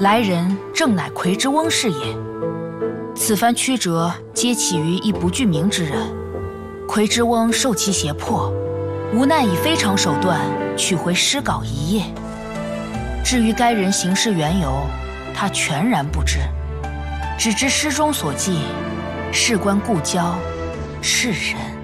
来人正乃魁之翁是也。此番曲折皆起于一不具名之人魁之翁受其胁迫无奈以非常手段取回诗稿一页。至于该人行事缘由他全然不知。只知诗中所记事关故交是人。